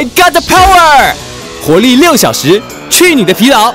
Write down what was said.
I got the power，活力六小时，去你的疲劳！